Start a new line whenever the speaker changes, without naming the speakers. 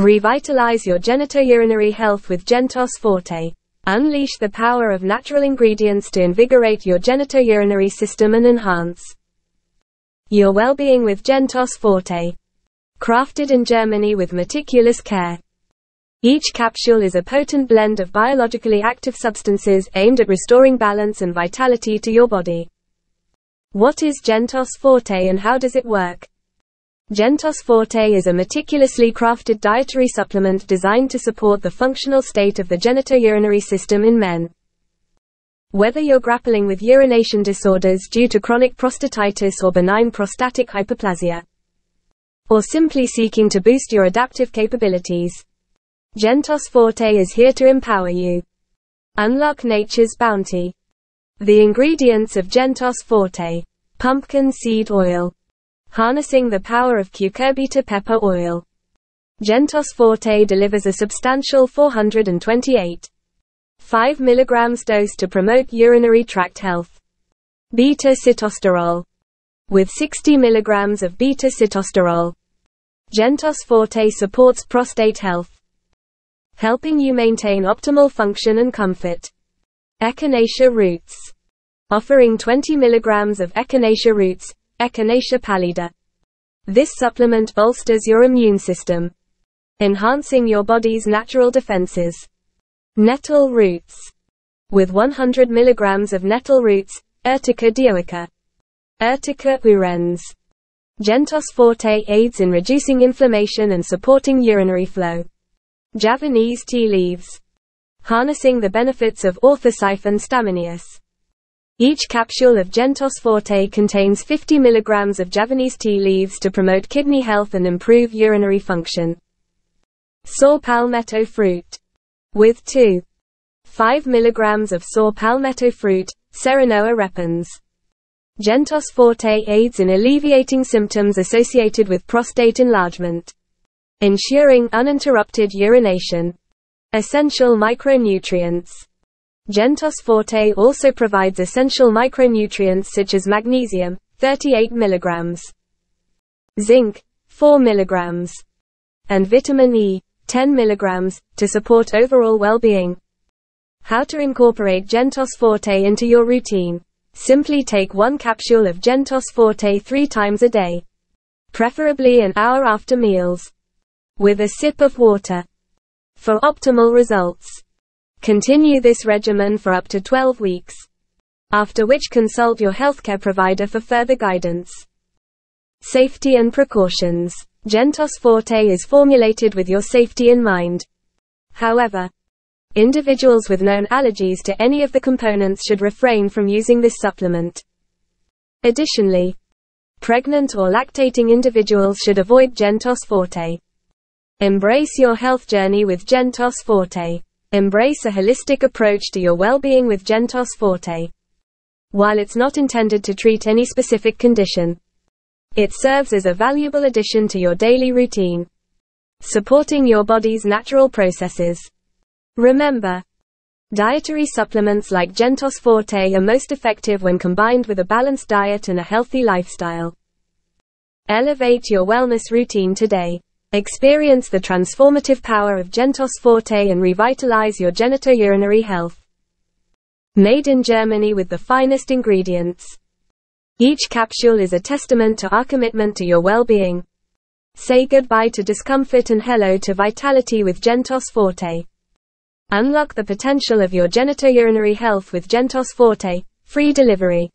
Revitalize your genitourinary health with Gentos Forte. Unleash the power of natural ingredients to invigorate your genitourinary system and enhance your well-being with Gentos Forte. Crafted in Germany with meticulous care. Each capsule is a potent blend of biologically active substances aimed at restoring balance and vitality to your body. What is Gentos Forte and how does it work? Gentos Forte is a meticulously crafted dietary supplement designed to support the functional state of the genitourinary system in men. Whether you're grappling with urination disorders due to chronic prostatitis or benign prostatic hyperplasia, or simply seeking to boost your adaptive capabilities, Gentos Forte is here to empower you. Unlock nature's bounty. The ingredients of Gentos Forte. Pumpkin seed oil. Harnessing the power of cucurbita pepo oil. Gentos Forte delivers a substantial 428 5 mg dose to promote urinary tract health. Beta sitosterol. With 60 mg of beta sitosterol. Gentos Forte supports prostate health. Helping you maintain optimal function and comfort. Echinacea roots. Offering 20 mg of echinacea roots, Echinacea pallida. This supplement bolsters your immune system, enhancing your body's natural defenses. Nettle roots. With 100 mg of nettle roots, Urtica dioica. Urtica urens. Gentos Forte aids in reducing inflammation and supporting urinary flow. Javanese tea leaves. Harnessing the benefits of Orthosiphon stamineus. Each capsule of Gentos Forte contains 50 mg of Javanese tea leaves to promote kidney health and improve urinary function. Saw palmetto fruit. With 2. 5 mg of saw palmetto fruit, Serenoa repens. Gentos Forte aids in alleviating symptoms associated with prostate enlargement. Ensuring uninterrupted urination. Essential micronutrients. Gentos Forte also provides essential micronutrients such as magnesium, 38 mg, zinc, 4 mg, and vitamin E, 10 mg, to support overall well-being. How to incorporate Gentos Forte into your routine. Simply take one capsule of Gentos Forte three times a day. Preferably an hour after meals. With a sip of water. For optimal results. Continue this regimen for up to 12 weeks. After which consult your healthcare provider for further guidance. Safety and precautions. Gentos Forte is formulated with your safety in mind. However, individuals with known allergies to any of the components should refrain from using this supplement. Additionally, pregnant or lactating individuals should avoid Gentos Forte. Embrace your health journey with Gentos Forte. Embrace a holistic approach to your well-being with Gentos Forte. While it's not intended to treat any specific condition, it serves as a valuable addition to your daily routine, supporting your body's natural processes. Remember, dietary supplements like Gentos Forte are most effective when combined with a balanced diet and a healthy lifestyle. Elevate your wellness routine today. Experience the transformative power of Gentos Forte and revitalize your genitourinary health. Made in Germany with the finest ingredients. Each capsule is a testament to our commitment to your well-being. Say goodbye to discomfort and hello to vitality with Gentos Forte. Unlock the potential of your genitourinary health with Gentos Forte, free delivery.